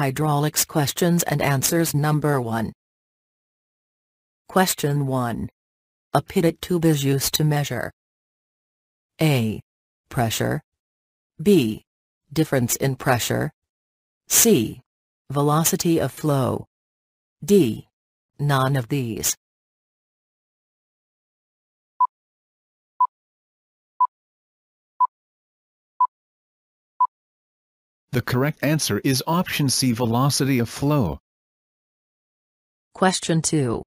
Hydraulics questions and answers number 1. Question 1. A pitot tube is used to measure A. Pressure B. Difference in pressure C. Velocity of flow D. None of these. The correct answer is option C velocity of flow. Question 2.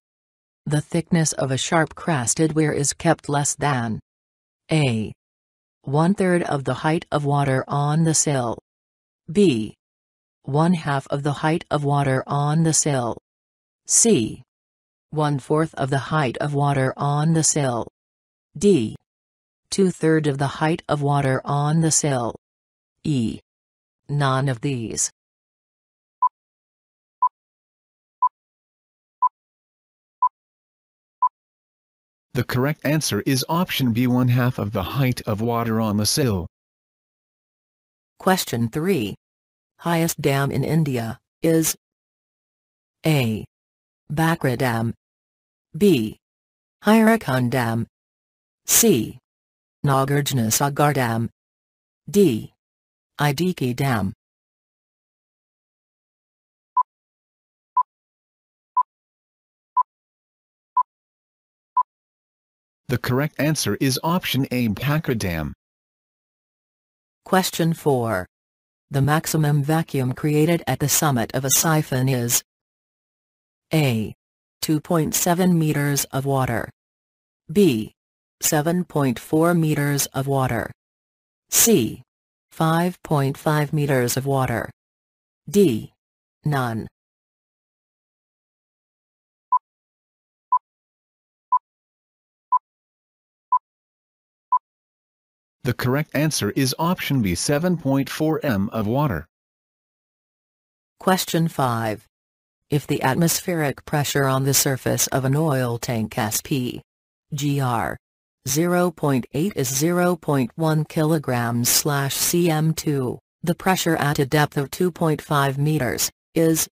The thickness of a sharp-crested weir is kept less than A. One-third of the height of water on the sill. B. One-half of the height of water on the sill. C. One-fourth of the height of water on the sill. D. Two-third of the height of water on the sill. E. None of these. The correct answer is option B one half of the height of water on the sill. Question 3. Highest dam in India, is A. Bhakra Dam B. Hirakud Dam C. Nagarjuna Sagar Dam D. Idukki Dam The correct answer is option A Bhakra Dam. Question 4. The maximum vacuum created at the summit of a siphon is A. 2.7 meters of water B. 7.4 meters of water C. 5.5 meters of water. D. None. The correct answer is option B 7.4 m of water. Question 5. If the atmospheric pressure on the surface of an oil tank SP GR 0.8 is 0.1 kilograms slash cm2. The pressure at a depth of 2.5 meters is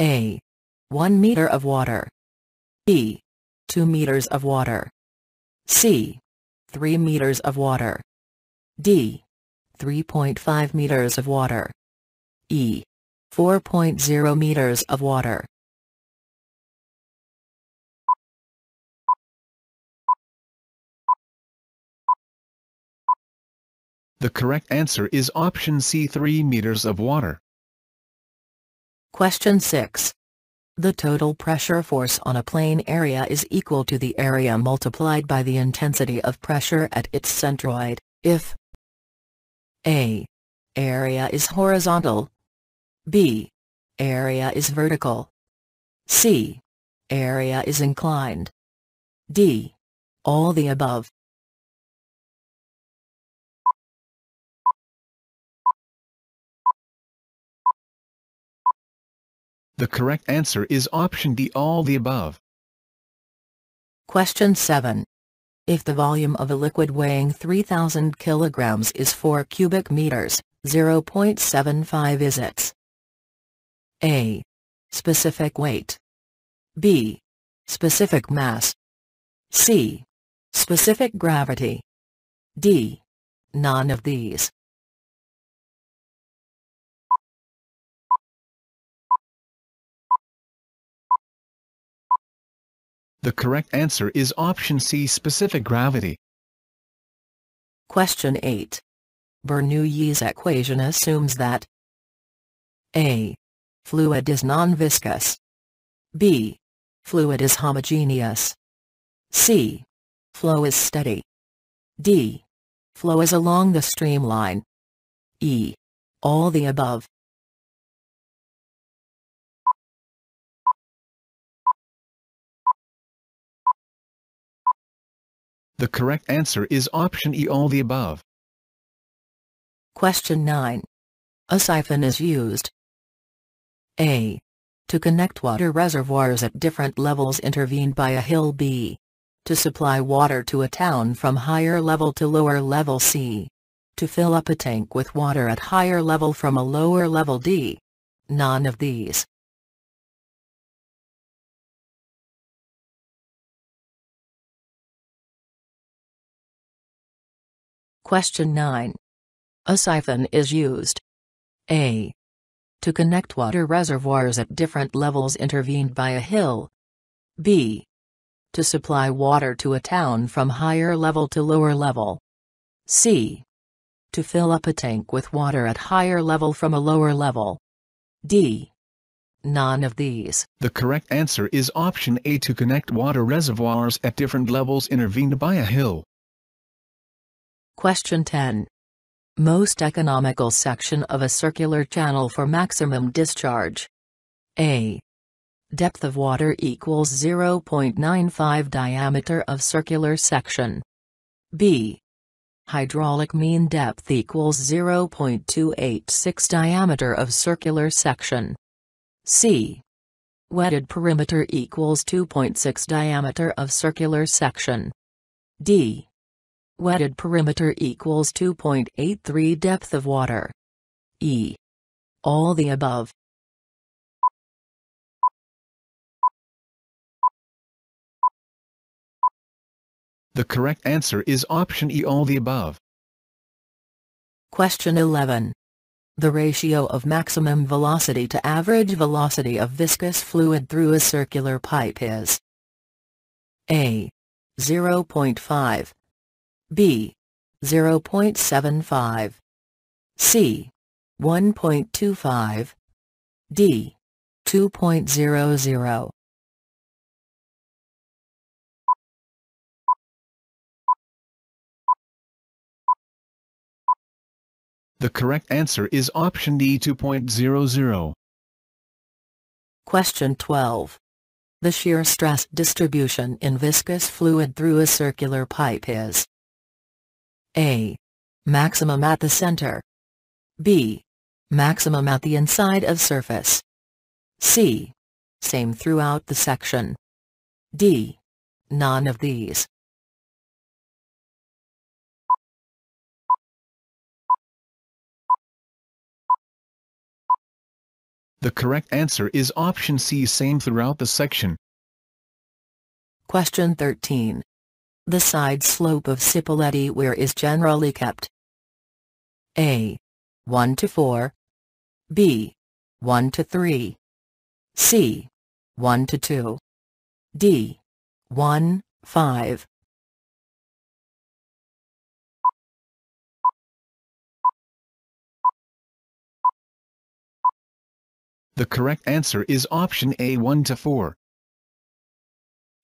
A. 1 meter of water B. 2 meters of water C. 3 meters of water D. 3.5 meters of water E. 4.0 meters of water The correct answer is option C 3 meters of water. Question 6. The total pressure force on a plane area is equal to the area multiplied by the intensity of pressure at its centroid, if A. Area is horizontal B. Area is vertical C. Area is inclined D. All the above. The correct answer is option D all the above. Question 7. If the volume of a liquid weighing 3000 kilograms is 4 cubic meters, 0.75 is its A. Specific weight B. Specific mass C. Specific gravity D. None of these. The correct answer is option C specific gravity. Question 8. Bernoulli's equation assumes that A. Fluid is non-viscous. B. Fluid is homogeneous. C. Flow is steady. D. Flow is along the streamline. E. All the above. The correct answer is option E all the above. Question 9. A siphon is used A. To connect water reservoirs at different levels intervened by a hill B. To supply water to a town from higher level to lower level C. To fill up a tank with water at higher level from a lower level D. None of these. Question 9. A siphon is used. A. To connect water reservoirs at different levels intervened by a hill. B. To supply water to a town from higher level to lower level. C. To fill up a tank with water at higher level from a lower level. D. None of these. The correct answer is option A to connect water reservoirs at different levels intervened by a hill. Question 10. Most economical section of a circular channel for maximum discharge. A. Depth of water equals 0.95 diameter of circular section. B. Hydraulic mean depth equals 0.286 diameter of circular section. C. Wetted perimeter equals 2.6 diameter of circular section. D. Wetted perimeter equals 2.83 depth of water. E. All the above. The correct answer is option E all the above. Question 11. The ratio of maximum velocity to average velocity of viscous fluid through a circular pipe is A. 0.5 B. 0.75 C. 1.25 D. 2.00 The correct answer is option D 2.00. Question 12. The shear stress distribution in viscous fluid through a circular pipe is A. Maximum at the center. B. Maximum at the inside of surface. C. Same throughout the section. D. None of these. The correct answer is option C same throughout the section. Question 13. The side slope of Cipolletti weir is generally kept. A. 1 to 4. B. 1 to 3. C. 1 to 2. D. 1, 5. The correct answer is option A 1 to 4.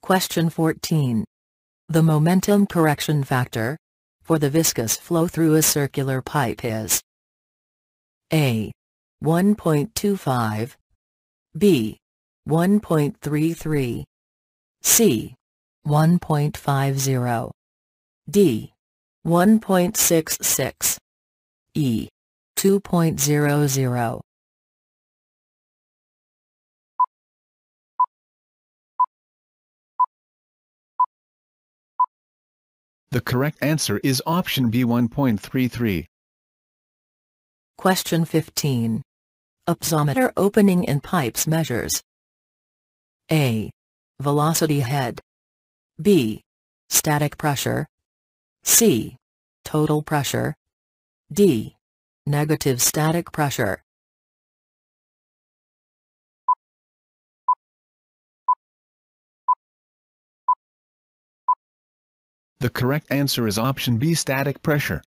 Question 14. The momentum correction factor for the viscous flow through a circular pipe is A. 1.25 B. 1.33 C. 1.50 D. 1.66 E. 2.00 The correct answer is option B 1.33. Question 15. A opening in pipes measures A. Velocity head B. Static pressure C. Total pressure D. Negative static pressure The correct answer is option B static pressure.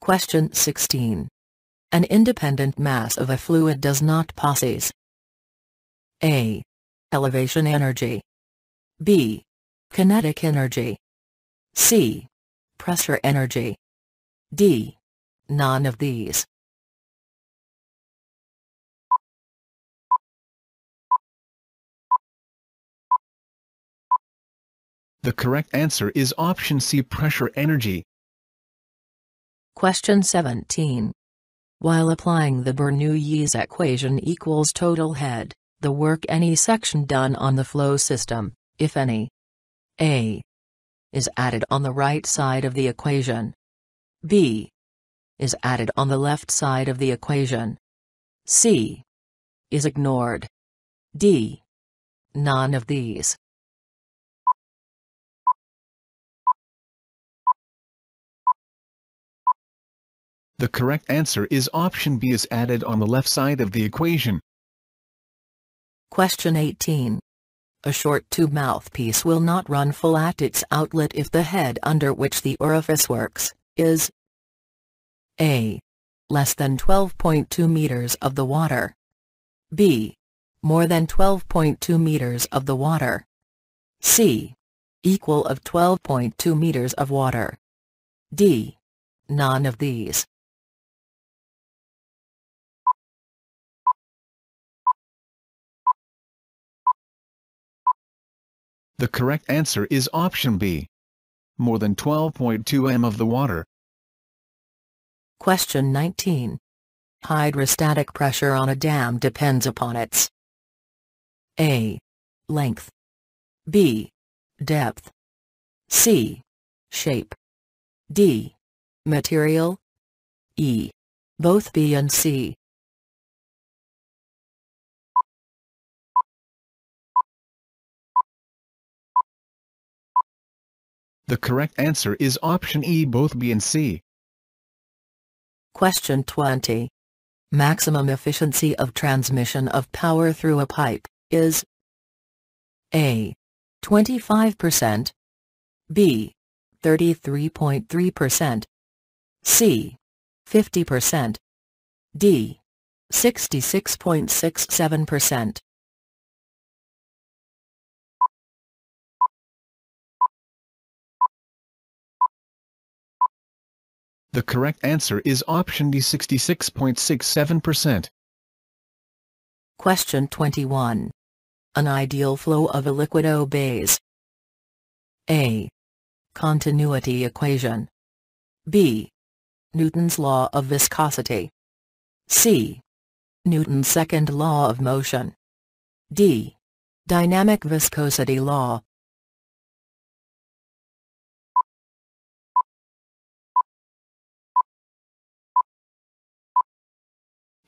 Question 16. An independent mass of a fluid does not possess A. Elevation energy B. Kinetic energy C. Pressure energy D. None of these. The correct answer is option C pressure energy. Question 17. While applying the Bernoulli's equation equals total head, the work any section done on the flow system, if any, A, is added on the right side of the equation. B, is added on the left side of the equation. C. Is ignored. D. None of these. The correct answer is option B is added on the left side of the equation. Question 18. A short tube mouthpiece will not run full at its outlet if the head under which the orifice works, is A. Less than 12.2 meters of the water. B. More than 12.2 meters of the water. C. Equal of 12.2 meters of water. D. None of these. The correct answer is option B. More than 12.2 m of the water. Question 19. Hydrostatic pressure on a dam depends upon its A. Length B. Depth C. Shape D. Material E. Both B and C. The correct answer is option E both B and C. Question 20. Maximum efficiency of transmission of power through a pipe is A. 25%, B. 33.3%, C. 50%, D. 66.67%. The correct answer is option D 66.67%. Question 21. An ideal flow of a liquid obeys A. Continuity equation B. Newton's law of viscosity C. Newton's second law of motion D. Dynamic viscosity law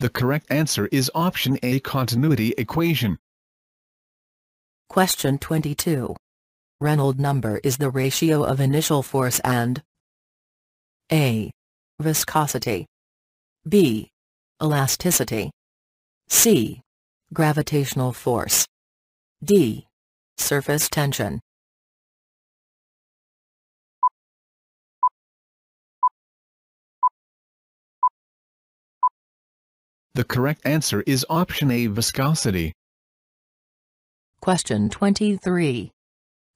The correct answer is option A continuity equation. Question 22. Reynolds number is the ratio of inertial force and A. Viscosity B. Elasticity C. Gravitational force D. Surface tension The correct answer is option A viscosity. Question 23.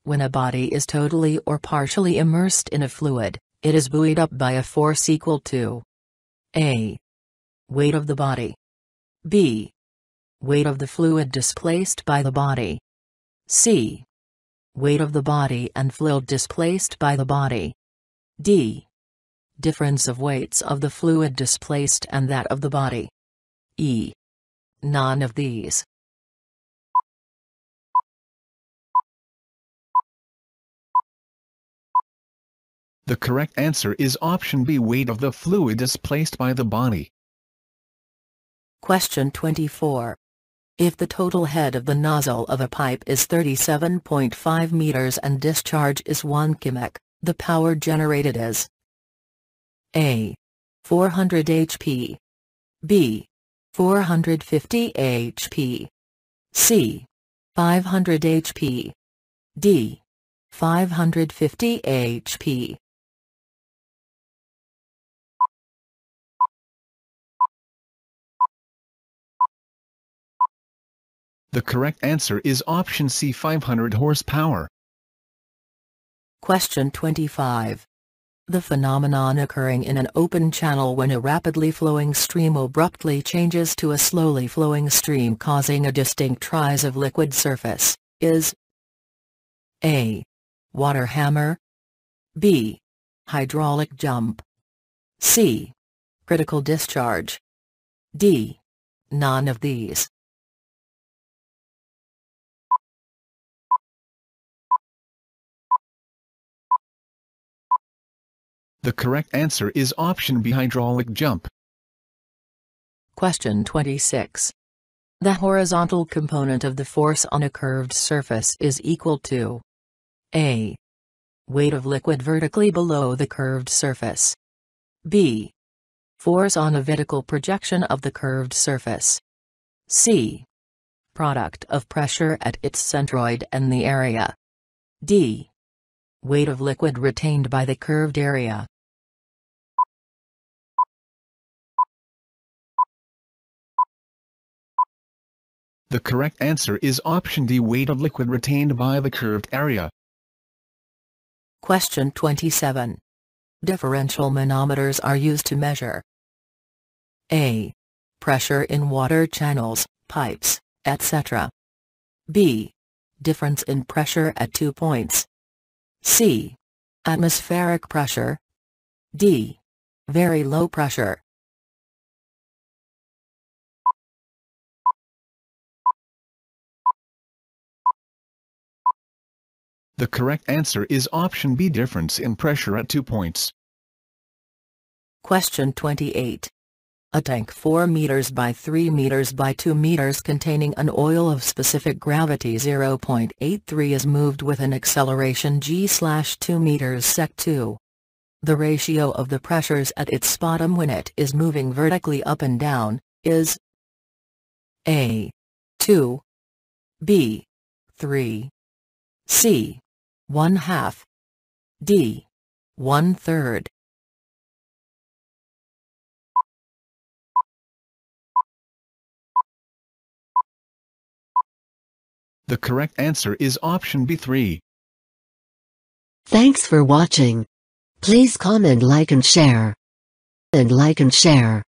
When a body is totally or partially immersed in a fluid, it is buoyed up by a force equal to A. Weight of the body B. Weight of the fluid displaced by the body C. Weight of the body and fluid displaced by the body D. Difference of weights of the fluid displaced and that of the body E. None of these. The correct answer is option B weight of the fluid displaced by the body. Question 24. If the total head of the nozzle of a pipe is 37.5 meters and discharge is 1 cubic, the power generated is A. 400 HP B. 450 HP. C. 500 HP. D. 550 HP. The correct answer is option C 500 horsepower. Question 25. The phenomenon occurring in an open channel when a rapidly flowing stream abruptly changes to a slowly flowing stream causing a distinct rise of liquid surface, is A. Water hammer B. Hydraulic jump C. Critical discharge D. None of these. The correct answer is option B hydraulic jump. Question 26. The horizontal component of the force on a curved surface is equal to A. Weight of liquid vertically below the curved surface. B. Force on a vertical projection of the curved surface. C. Product of pressure at its centroid and the area. D. Weight of liquid retained by the curved area. The correct answer is option D weight of liquid retained by the curved area. Question 27. Differential manometers are used to measure A. Pressure in water channels, pipes, etc. B. Difference in pressure at two points. C. Atmospheric pressure. D. Very low pressure. The correct answer is option B difference in pressure at two points. Question 28. A tank 4 meters by 3 meters by 2 meters containing an oil of specific gravity 0.83 is moved with an acceleration g slash 2 meters sec 2. The ratio of the pressures at its bottom when it is moving vertically up and down, is A. 2 B. 3 C. 1 half D. 1 third The correct answer is option B3. Thanks for watching. Please comment like and share. And like and share.